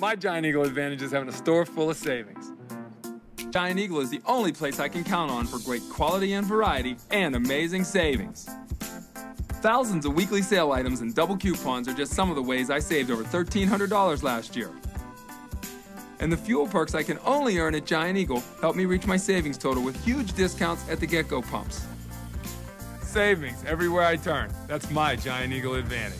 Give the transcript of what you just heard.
My Giant Eagle advantage is having a store full of savings. Giant Eagle is the only place I can count on for great quality and variety and amazing savings. Thousands of weekly sale items and double coupons are just some of the ways I saved over $1,300 last year. And the fuelperks I can only earn at Giant Eagle help me reach my savings total with huge discounts at the GetGo pumps. Savings everywhere I turn. That's my Giant Eagle advantage.